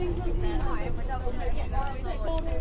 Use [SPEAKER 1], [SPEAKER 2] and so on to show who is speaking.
[SPEAKER 1] Bây
[SPEAKER 2] giờ mình sẽ.